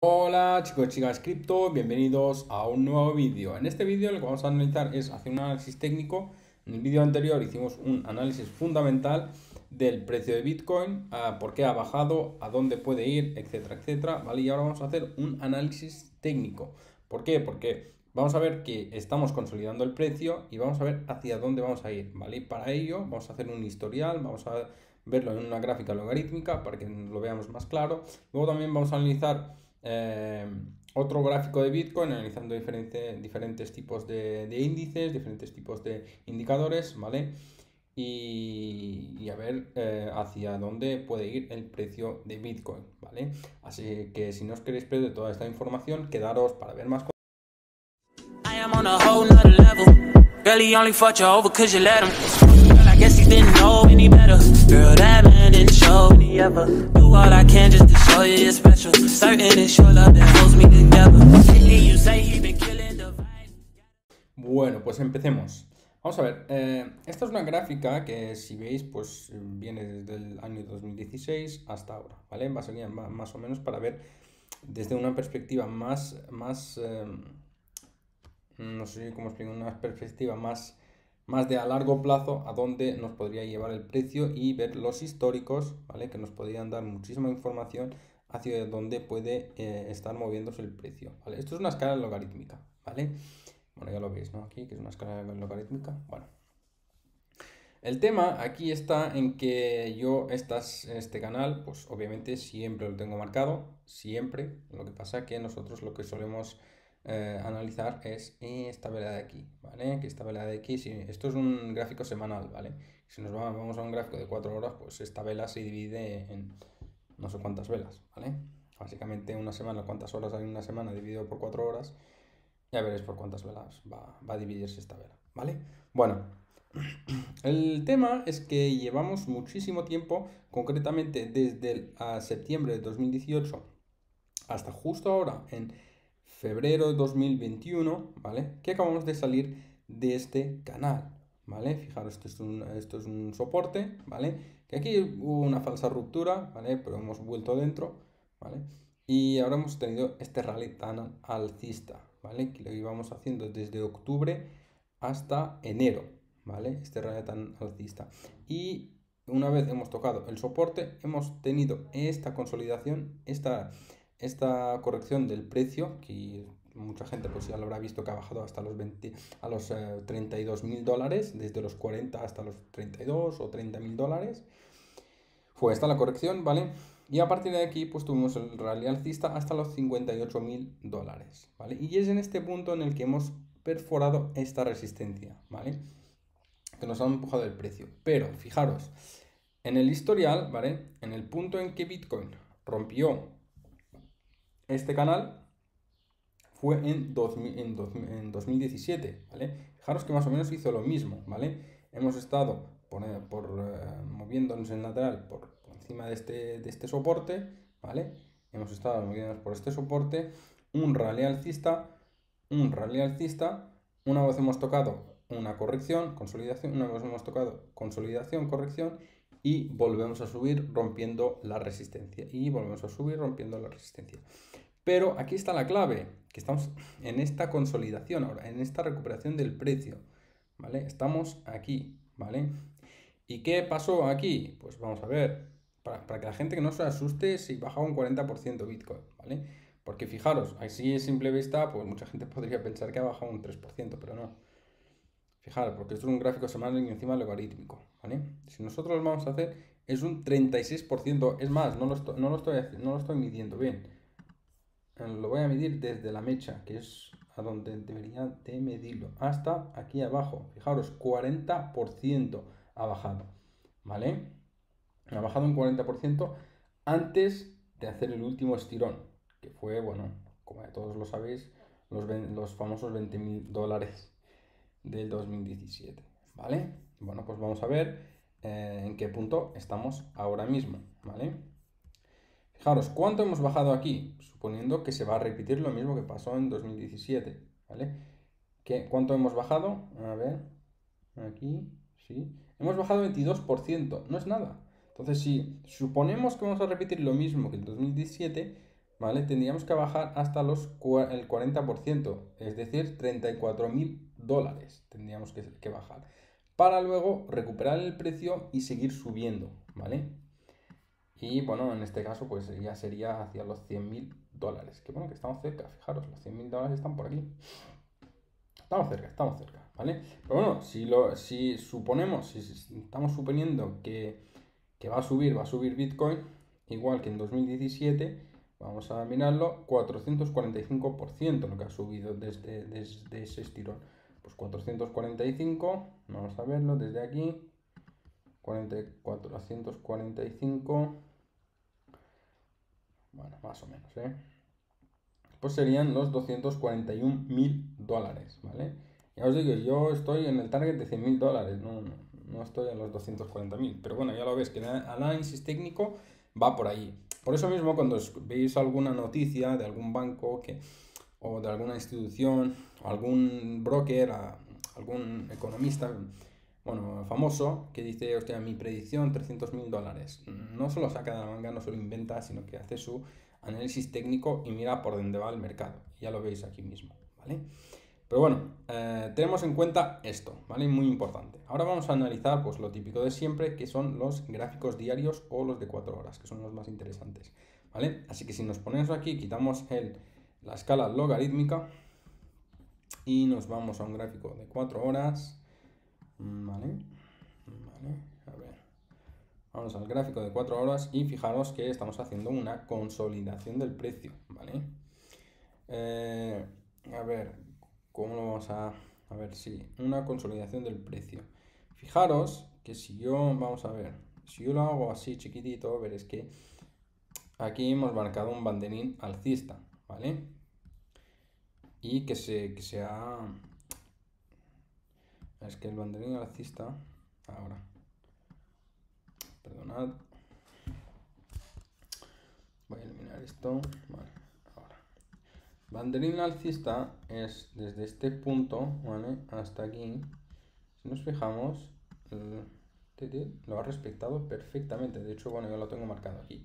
Hola chicos y chicas cripto, bienvenidos a un nuevo vídeo. En este vídeo lo que vamos a analizar es hacer un análisis técnico. En el vídeo anterior hicimos un análisis fundamental del precio de Bitcoin, por qué ha bajado, a dónde puede ir, etcétera, etcétera. ¿vale? Y ahora vamos a hacer un análisis técnico. ¿Por qué? Porque vamos a ver que estamos consolidando el precio y vamos a ver hacia dónde vamos a ir. ¿vale? Para ello vamos a hacer un historial, vamos a verlo en una gráfica logarítmica para que lo veamos más claro. Luego también vamos a analizar eh, otro gráfico de Bitcoin analizando diferentes tipos de, índices, diferentes tipos de indicadores, ¿vale? Y, a ver eh, hacia dónde puede ir el precio de Bitcoin, ¿vale? Así que si no os queréis perder toda esta información, quedaros para ver más cosas. Bueno, pues empecemos. Vamos a ver, eh, esta es una gráfica que si veis, pues viene desde el año 2016 hasta ahora, ¿vale? Va a ser más o menos para ver desde una perspectiva más, más eh, no sé cómo explico, una perspectiva más más de a largo plazo a dónde nos podría llevar el precio y ver los históricos, ¿vale? Que nos podrían dar muchísima información hacia dónde puede eh, estar moviéndose el precio. Esto es una escala logarítmica, ¿vale? Bueno, ya lo veis, ¿no? Aquí, que es una escala logarítmica, bueno. El tema aquí está en que yo estas, este canal, pues obviamente siempre lo tengo marcado, siempre. Lo que pasa que nosotros lo que solemos eh, analizar es esta vela de aquí, ¿vale? Que esta vela de aquí, si, esto es un gráfico semanal, ¿vale? Si nos vamos a un gráfico de 4 horas, pues esta vela se divide en no sé cuántas velas, ¿vale? Básicamente una semana, cuántas horas hay en una semana dividido por 4 horas, ya veréis por cuántas velas va, va a dividirse esta vela, ¿vale? Bueno, el tema es que llevamos muchísimo tiempo, concretamente desde el, a septiembre de 2018 hasta justo ahora en febrero de 2021, ¿vale? Que acabamos de salir de este canal, ¿vale? Fijaros, esto es un, esto es un soporte, ¿vale? Que aquí hubo una falsa ruptura, ¿vale? Pero hemos vuelto dentro, ¿vale? Y ahora hemos tenido este rally tan alcista, ¿vale? Que lo íbamos haciendo desde octubre hasta enero, ¿vale? Este rally tan alcista. Y una vez hemos tocado el soporte, hemos tenido esta consolidación, esta esta corrección del precio, que mucha gente pues ya lo habrá visto que ha bajado hasta los 20, a los 32 eh, mil dólares, desde los 40 hasta los 32 o 30 mil dólares. Fue esta la corrección, ¿vale? Y a partir de aquí, pues tuvimos el rally alcista hasta los 58 mil dólares, ¿vale? Y es en este punto en el que hemos perforado esta resistencia, ¿vale? Que nos ha empujado el precio. Pero, fijaros, en el historial, ¿vale? En el punto en que Bitcoin rompió este canal fue en, en, 2017, ¿vale? Fijaros que más o menos hizo lo mismo, ¿vale? Hemos estado por, eh, eh, moviéndonos en lateral por, encima de este, de este soporte, ¿vale? Hemos estado moviéndonos por este soporte, un rally alcista, un rally alcista, una vez hemos tocado una corrección, consolidación, una vez hemos tocado consolidación, corrección y volvemos a subir rompiendo la resistencia y volvemos a subir rompiendo la resistencia. Pero aquí está la clave, que estamos en esta consolidación ahora, en esta recuperación del precio, ¿vale? Estamos aquí, ¿vale? ¿Y qué pasó aquí? Pues vamos a ver, para, que la gente que no se asuste si baja un 40% Bitcoin, ¿vale? Porque fijaros, así a simple vista, pues mucha gente podría pensar que ha bajado un 3%, pero no. Fijaros, porque esto es un gráfico semanal y encima logarítmico, ¿vale? Si nosotros lo vamos a hacer, es un 36%, es más, no lo estoy, no lo estoy, no lo estoy midiendo bien. Eh, lo voy a medir desde la mecha, que es a donde debería de medirlo, hasta aquí abajo. Fijaros, 40% ha bajado, ¿vale? Ha bajado un 40% antes de hacer el último estirón, que fue, bueno, como todos lo sabéis, los, los famosos 20 mil dólares del 2017, ¿vale? Bueno, pues vamos a ver eh, en qué punto estamos ahora mismo, ¿vale? Fijaros, ¿cuánto hemos bajado aquí? Suponiendo que se va a repetir lo mismo que pasó en 2017, ¿vale? ¿Qué, ¿Cuánto hemos bajado? A ver, aquí, sí. Hemos bajado 22%, no es nada. Entonces, si suponemos que vamos a repetir lo mismo que en 2017, ¿vale? Tendríamos que bajar hasta los, el 40%, es decir, 34.000 dólares tendríamos que, bajar, para luego recuperar el precio y seguir subiendo, ¿vale? Y bueno, en este caso, pues ya sería hacia los 100.000 dólares. Que bueno, que estamos cerca, fijaros, los 100.000 dólares están por aquí. Estamos cerca, estamos cerca, ¿vale? Pero bueno, si, lo, si suponemos, si estamos suponiendo que, que va a subir, va a subir Bitcoin, igual que en 2017, vamos a mirarlo, 445% lo que ha subido desde, desde ese estirón. Pues 445, vamos a verlo desde aquí, 445, bueno, más o menos, ¿eh? Pues serían los 241 mil dólares, ¿vale? Ya os digo, yo estoy en el target de 100 mil dólares, no, no, estoy en los 240 mil, pero bueno, ya lo ves que el análisis técnico va por ahí. Por eso mismo, cuando veis alguna noticia de algún banco que, o de alguna institución, algún broker, algún economista, bueno, famoso, que dice, hostia, mi predicción, 300 mil dólares. No solo saca de la manga, no solo inventa, sino que hace su análisis técnico y mira por dónde va el mercado. Ya lo veis aquí mismo, ¿vale? Pero bueno, eh, tenemos en cuenta esto, ¿vale? Muy importante. Ahora vamos a analizar pues, lo típico de siempre, que son los gráficos diarios o los de 4 horas, que son los más interesantes, ¿vale? Así que si nos ponemos aquí, quitamos el, la escala logarítmica y nos vamos a un gráfico de 4 horas, Vale. Vale. A ver. Vamos al gráfico de 4 horas y fijaros que estamos haciendo una consolidación del precio. ¿Vale? Eh, a ver, ¿cómo lo vamos a...? A ver, sí, una consolidación del precio. Fijaros que si yo, vamos a ver, si yo lo hago así chiquitito, veréis que aquí hemos marcado un banderín alcista, ¿vale? Y que se, que se ha es que el banderín alcista, ahora, perdonad, voy a eliminar esto, vale, ahora. Banderín alcista es desde este punto, ¿vale? Hasta aquí. Si nos fijamos, lo ha respetado perfectamente. De hecho, bueno, yo lo tengo marcado aquí.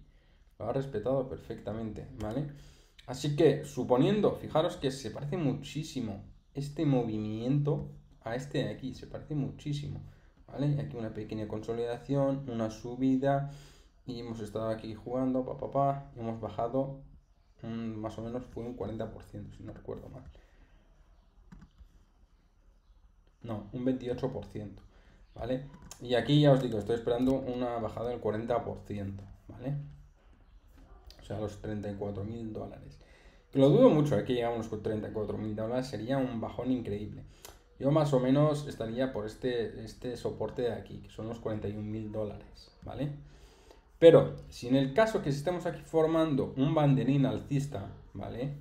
Lo ha respetado perfectamente, ¿vale? Así que, suponiendo, fijaros que se parece muchísimo este movimiento a este de aquí, se parece muchísimo, ¿vale? Aquí una pequeña consolidación, una subida y hemos estado aquí jugando, pa, pa, pa, hemos bajado más o menos fue un 40%, si no recuerdo mal. No, un 28%, ¿vale? Y aquí ya os digo, estoy esperando una bajada del 40%, ¿vale? Sea, los 34 mil dólares. Lo dudo mucho, aquí llegamos con 34 mil dólares, sería un bajón increíble. Yo más o menos estaría por este, este soporte de aquí, que son los 41 mil dólares, ¿vale? Pero si en el caso que estemos aquí formando un banderín alcista, ¿vale?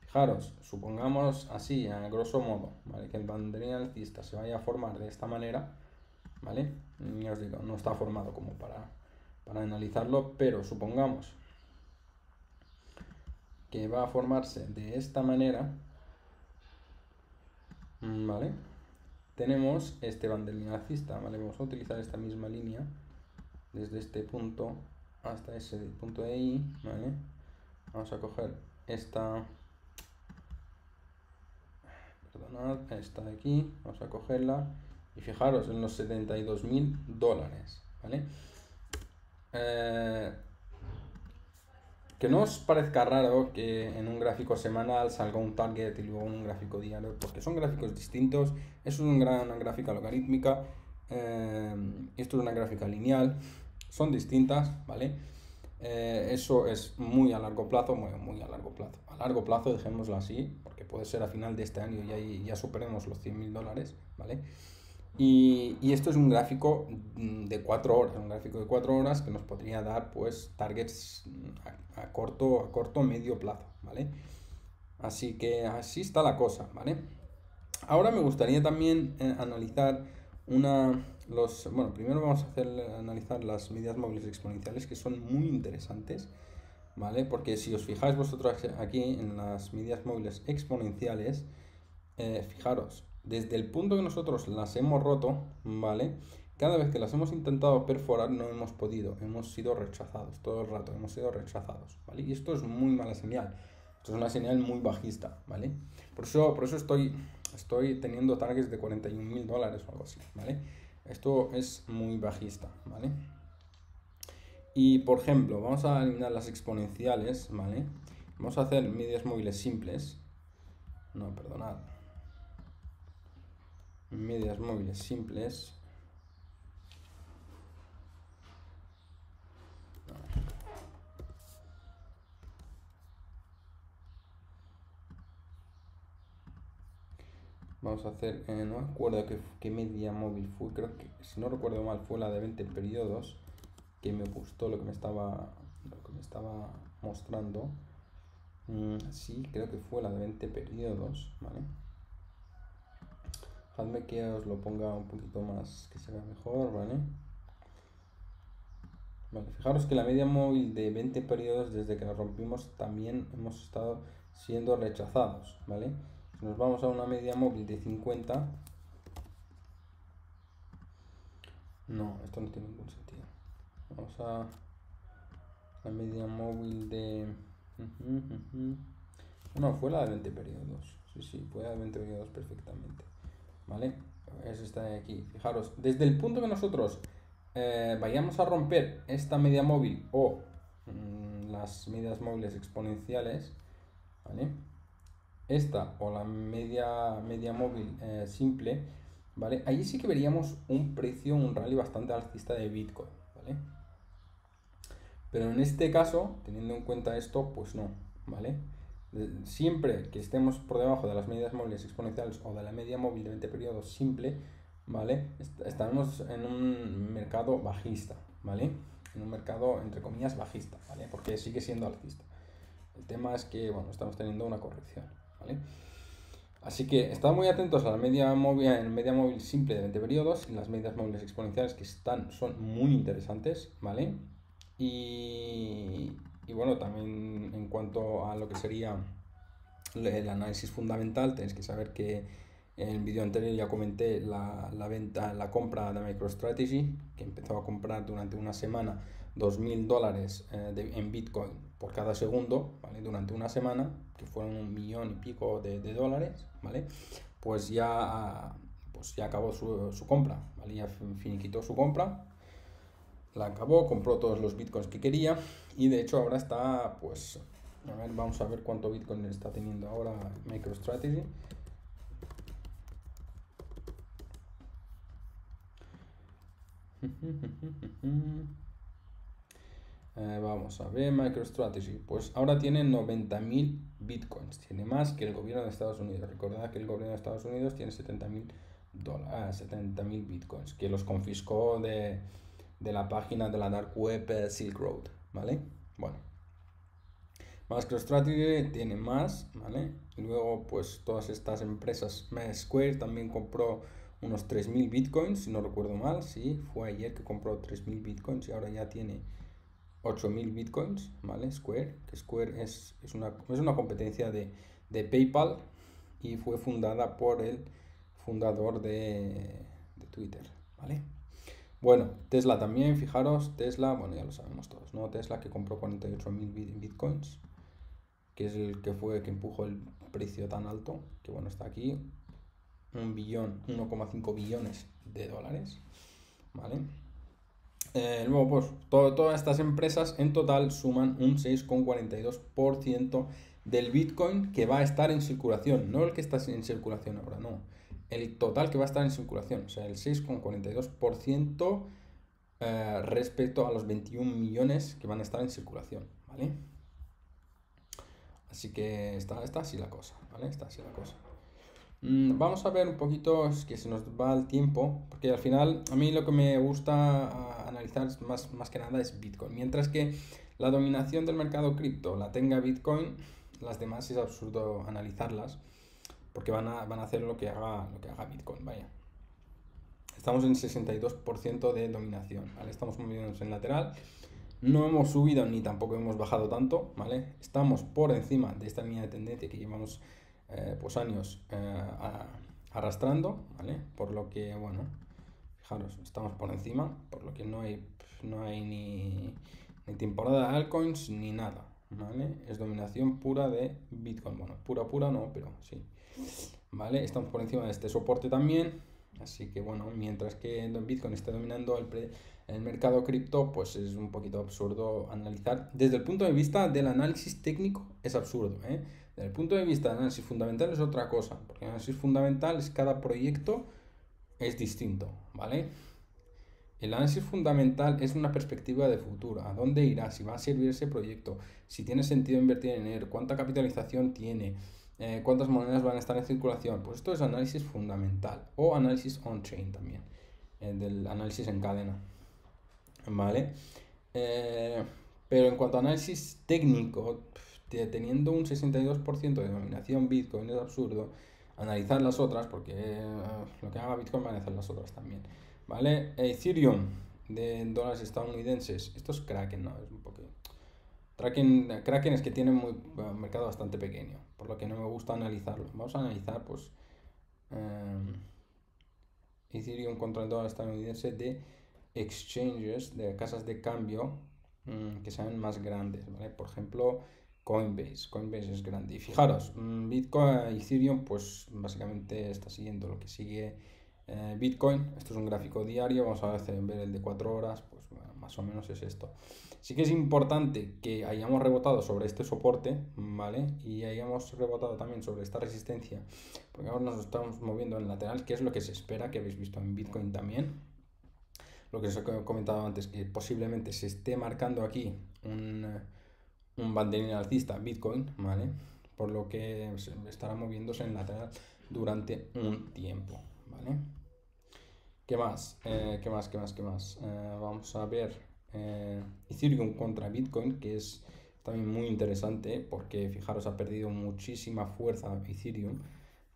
Fijaros, supongamos así, a grosso modo, ¿vale? Que el banderín alcista se vaya a formar de esta manera, ¿vale? Ya os digo, no está formado como para, para analizarlo, pero supongamos que va a formarse de esta manera, Mm, ¿vale? Tenemos este banderín alcista, ¿vale? Vamos a utilizar esta misma línea desde este punto hasta ese punto de ahí, ¿vale? Vamos a coger esta, perdonad, esta de aquí, vamos a cogerla y fijaros en los 72 mil dólares, ¿vale? Eh, que no os parezca raro que en un gráfico semanal salga un target y luego un gráfico diario, porque son gráficos distintos. Eso es una gráfica logarítmica, eh, esto es una gráfica lineal, son distintas, ¿vale? Eh, eso es muy a largo plazo, muy, muy, a largo plazo. A largo plazo, dejémoslo así, porque puede ser a final de este año y ya, ya superemos los 100 mil dólares, ¿vale? Y, esto es un gráfico mm, de 4 horas, un gráfico de 4 horas que nos podría dar pues targets mm, a, corto, a corto medio plazo, ¿vale? Así que así está la cosa, ¿vale? Ahora me gustaría también eh, analizar una los bueno, primero vamos a hacer analizar las medidas móviles exponenciales que son muy interesantes, ¿vale? Porque si os fijáis vosotros aquí en las medidas móviles exponenciales, eh, fijaros, desde el punto que nosotros las hemos roto, ¿vale? cada vez que las hemos intentado perforar no hemos podido, hemos sido rechazados todo el rato, hemos sido rechazados, ¿vale? Y esto es muy mala señal, esto es una señal muy bajista, ¿vale? Por eso, por eso estoy, estoy teniendo targets de 41 mil dólares o algo así, ¿vale? Esto es muy bajista, ¿vale? Y por ejemplo, vamos a eliminar las exponenciales, ¿vale? Vamos a hacer medias móviles simples. No, perdonad. Medias móviles simples. Vamos a hacer, eh, no recuerdo qué, media móvil fue, creo que, si no recuerdo mal, fue la de 20 periodos, que me gustó lo que me estaba, lo que me estaba mostrando. Mm, sí, creo que fue la de 20 periodos, ¿vale? Dejadme que os lo ponga un poquito más, que se vea mejor, ¿vale? Vale, fijaros que la media móvil de 20 periodos, desde que la rompimos, también hemos estado siendo rechazados, ¿vale? nos vamos a una media móvil de 50, no, esto no tiene ningún sentido. Vamos a la media móvil de... No, fue la de 20 periodos. Sí, sí, fue la de 20 periodos perfectamente. ¿Vale? Eso está aquí. Fijaros, desde el punto que nosotros eh, vayamos a romper esta media móvil o mm, las medias móviles exponenciales, ¿vale? esta o la media, media móvil eh, simple, ¿vale? Ahí sí que veríamos un precio, un rally bastante alcista de Bitcoin, ¿vale? Pero en este caso, teniendo en cuenta esto, pues no, ¿vale? Siempre que estemos por debajo de las medias móviles exponenciales o de la media móvil de 20 periodos simple, ¿vale? Estaremos en un mercado bajista, ¿vale? En un mercado, entre comillas, bajista, ¿vale? Porque sigue siendo alcista. El tema es que, bueno, estamos teniendo una corrección. Así que estad muy atentos a la media móvil, en media móvil simple de 20 periodos y las medias móviles exponenciales que están, son muy interesantes, ¿vale? Y, bueno, también en cuanto a lo que sería el análisis fundamental, tenéis que saber que en el vídeo anterior ya comenté la, la, venta, la compra de MicroStrategy, que empezó a comprar durante una semana 2.000 dólares eh, en Bitcoin por cada segundo, ¿vale? Durante una semana, que fueron un millón y pico de, dólares, ¿vale? Pues ya, pues ya acabó su, su, compra, ¿vale? Ya finiquitó su compra, la acabó, compró todos los bitcoins que quería y de hecho ahora está, pues, a ver, vamos a ver cuánto bitcoin está teniendo ahora MicroStrategy. Eh, vamos a ver, MicroStrategy. Pues ahora tiene 90.000 bitcoins. Tiene más que el gobierno de Estados Unidos. Recordad que el gobierno de Estados Unidos tiene 70.000 dólares, 70.000 bitcoins, que los confiscó de, la página de la dark web eh, Silk Road. ¿Vale? Bueno. MicroStrategy tiene más, ¿vale? luego, pues todas estas empresas, Square también compró unos 3.000 bitcoins, si no recuerdo mal, sí, fue ayer que compró 3.000 bitcoins y ahora ya tiene 8000 bitcoins, ¿vale? Square, que Square es, es, una, es una competencia de, de, PayPal y fue fundada por el fundador de, de, Twitter, ¿vale? Bueno, Tesla también, fijaros, Tesla, bueno, ya lo sabemos todos, ¿no? Tesla que compró 48.000 bitcoins, que es el que fue que empujó el precio tan alto, que bueno, está aquí, un billón, 1,5 billones de dólares, ¿vale? Eh, luego, pues todas estas empresas en total suman un 6,42% del Bitcoin que va a estar en circulación, no el que está en circulación ahora, no, el total que va a estar en circulación, o sea, el 6,42% eh, respecto a los 21 millones que van a estar en circulación, ¿vale? Así que está, está así la cosa, ¿vale? Está así la cosa. Mm, vamos a ver un poquito, es que se nos va el tiempo, porque al final a mí lo que me gusta analizar más, más que nada es Bitcoin. Mientras que la dominación del mercado cripto la tenga Bitcoin, las demás es absurdo analizarlas, porque van a, van a hacer lo que, haga, lo que haga Bitcoin, vaya. Estamos en 62% de dominación, ¿vale? Estamos moviéndonos en lateral. No hemos subido ni tampoco hemos bajado tanto, ¿vale? Estamos por encima de esta línea de tendencia que llevamos eh, pues años eh, arrastrando, ¿vale? Por lo que, bueno, Fijaros, estamos por encima, por lo que no hay, no hay ni, temporada de altcoins ni nada. ¿Vale? Es dominación pura de Bitcoin. Bueno, pura, pura no, pero sí. ¿Vale? Estamos por encima de este soporte también. Así que bueno, mientras que Bitcoin esté dominando el, el mercado cripto, pues es un poquito absurdo analizar. Desde el punto de vista del análisis técnico, es absurdo. ¿eh? Desde el punto de vista del análisis fundamental es otra cosa. Porque el análisis fundamental es cada proyecto es distinto. ¿Vale? El análisis fundamental es una perspectiva de futuro. ¿A dónde irá? Si va a servir ese proyecto. Si tiene sentido invertir en él. ¿Cuánta capitalización tiene? Eh, cuántas monedas van a estar en circulación. Pues esto es análisis fundamental o análisis on-chain también, eh, del análisis en cadena. ¿Vale? Eh, pero en cuanto a análisis técnico, teniendo un 62% de dominación Bitcoin es absurdo analizar las otras, porque lo que haga Bitcoin va a analizar las otras también. ¿Vale? Ethereum de dólares estadounidenses, esto es Kraken, ¿no? Es un poco Kraken, Kraken es que tiene un mercado bastante pequeño, por lo que no me gusta analizarlo. Vamos a analizar, pues, eh, Ethereum contra el dólar estadounidense de exchanges, de casas de cambio mm, que sean más grandes, ¿vale? Por ejemplo, Coinbase. Coinbase es grande. Y fijaros, mm, Bitcoin, Ethereum, pues básicamente está siguiendo lo que sigue eh, Bitcoin. Esto es un gráfico diario, vamos a ver el de 4 horas, pues más o menos es esto. Sí que es importante que hayamos rebotado sobre este soporte, ¿vale? Y hayamos rebotado también sobre esta resistencia, porque ahora nos estamos moviendo en lateral, que es lo que se espera, que habéis visto en Bitcoin también. Lo que os he comentado antes, que posiblemente se esté marcando aquí un, un banderín alcista Bitcoin, ¿vale? Por lo que estará moviéndose en lateral durante un tiempo, ¿vale? ¿Qué más? Eh, ¿Qué más? ¿Qué más? ¿Qué más? Eh, vamos a ver eh, Ethereum contra Bitcoin, que es también muy interesante porque fijaros, ha perdido muchísima fuerza Ethereum.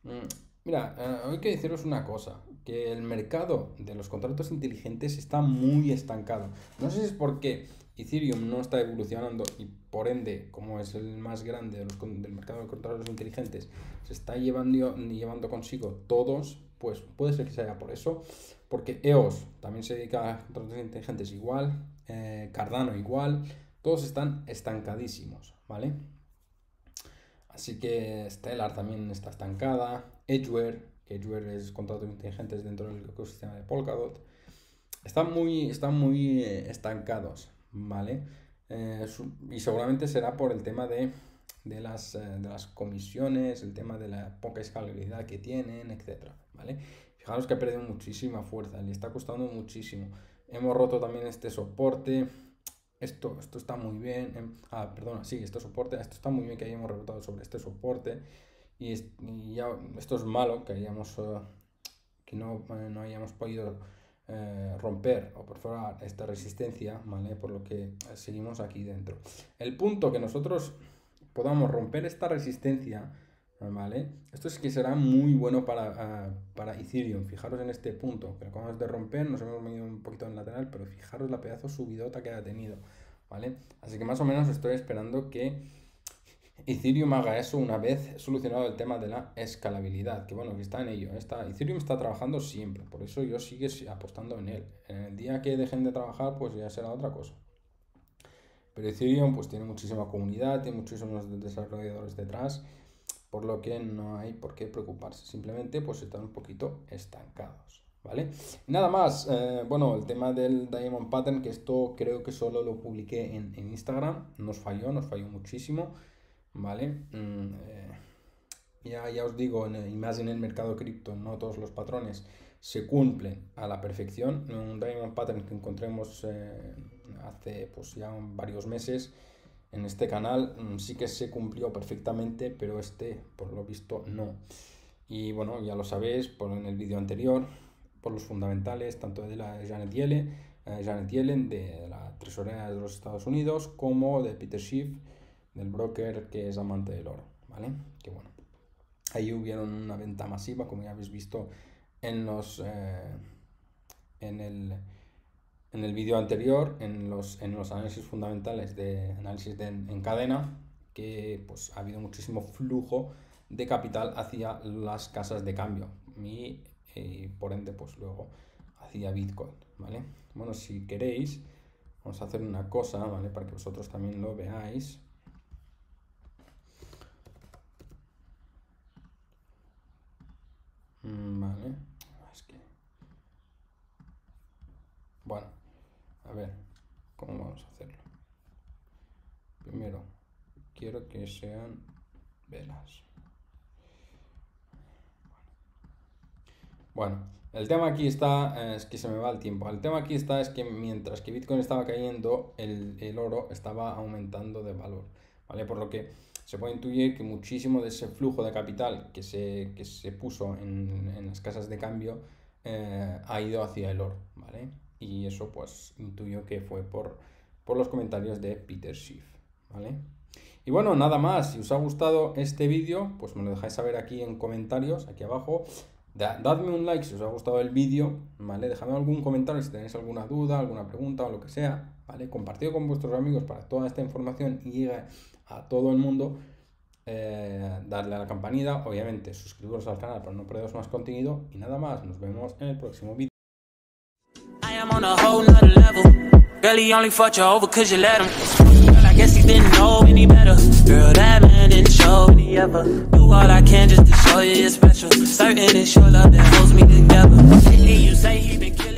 Mm, mira, hay que deciros una cosa, que el mercado de los contratos inteligentes está muy estancado. No sé si es porque Ethereum no está evolucionando y por ende, como es el más grande del mercado de contratos inteligentes, se está llevando, llevando consigo todos, pues puede ser que sea por eso, porque EOS también se dedica a contratos inteligentes igual, eh, Cardano igual, todos están estancadísimos, ¿vale? Así que Stellar también está estancada, Edgeware, que Edgeware es contratos inteligentes dentro del ecosistema de Polkadot, están muy, están muy eh, estancados, ¿vale? Eh, y seguramente será por el tema de, de, las, de las comisiones, el tema de la poca escalabilidad que tienen, etc. ¿vale? Fijaros que ha perdido muchísima fuerza, le está costando muchísimo. Hemos roto también este soporte. Esto, esto está muy bien. Em, ah, perdona, sí, este soporte. Esto está muy bien que hayamos rebotado sobre este soporte. Y, ya, esto es malo que hayamos eh, que no, eh, no, hayamos podido eh, romper o perforar esta resistencia, ¿vale? Por lo que seguimos aquí dentro. El punto que nosotros podamos romper esta resistencia ¿vale? Esto es que será muy bueno para, para Ethereum. Fijaros en este punto, que acabamos de romper, nos hemos venido un poquito en lateral, pero fijaros la pedazo subidota que ha tenido, ¿vale? Así que más o menos estoy esperando que Ethereum haga eso una vez solucionado el tema de la escalabilidad, que bueno, que está en ello. ¿eh? Está, Ethereum está trabajando siempre, por eso yo sigo apostando en él. En el día que dejen de trabajar, pues ya será otra cosa. Pero Ethereum pues tiene muchísima comunidad, tiene muchísimos desarrolladores detrás por lo que no hay por qué preocuparse, simplemente pues están un poquito estancados, ¿vale? Nada más, eh, bueno, el tema del Diamond Pattern, que esto creo que solo lo publiqué en, Instagram, nos falló, nos falló muchísimo, ¿vale? Mm, eh, ya, ya os digo, en y más en el mercado cripto, no todos los patrones se cumplen a la perfección. Un Diamond Pattern que encontremos eh, hace pues ya varios meses, en este canal mm, sí que se cumplió perfectamente, pero este, por lo visto, no. Y bueno, ya lo sabéis por en el vídeo anterior, por los fundamentales, tanto de la Janet Yellen, eh, Janet Yellen de la tesorera de los Estados Unidos, como de Peter Schiff, del broker que es amante del oro, ¿vale? Que bueno, ahí hubieron una venta masiva, como ya habéis visto en los... Eh, en el en el vídeo anterior, en los, en los análisis fundamentales de análisis de, en cadena, que pues, ha habido muchísimo flujo de capital hacia las casas de cambio y, por ende pues luego hacia Bitcoin, ¿vale? Bueno, si queréis, vamos a hacer una cosa, ¿vale? Para que vosotros también lo veáis. Mm, vale, es que... Bueno, a ver, ¿cómo vamos a hacerlo? Primero, quiero que sean velas. Bueno, el tema aquí está, eh, es que se me va el tiempo. El tema aquí está es que mientras que Bitcoin estaba cayendo, el, oro estaba aumentando de valor, ¿vale? Por lo que se puede intuir que muchísimo de ese flujo de capital que se, se puso en, las casas de cambio eh, ha ido hacia el oro, ¿vale? Y eso pues intuyo que fue por, por los comentarios de Peter Schiff, ¿vale? Y bueno, nada más, si os ha gustado este vídeo, pues me lo dejáis saber aquí en comentarios, aquí abajo dadme un like si os ha gustado el vídeo, ¿vale? Dejadme algún comentario si tenéis alguna duda, alguna pregunta o lo que sea, ¿vale? Compartido con vuestros amigos para que toda esta información llegue a todo el mundo. Eh, darle a la campanita, obviamente suscribiros al canal para no perderos más contenido y nada más, nos vemos en el próximo vídeo. I guess he didn't know any better. Girl, that man didn't show any ever Do all I can just to show you you're special. Certain it's your love that holds me together. Lately you say he been killing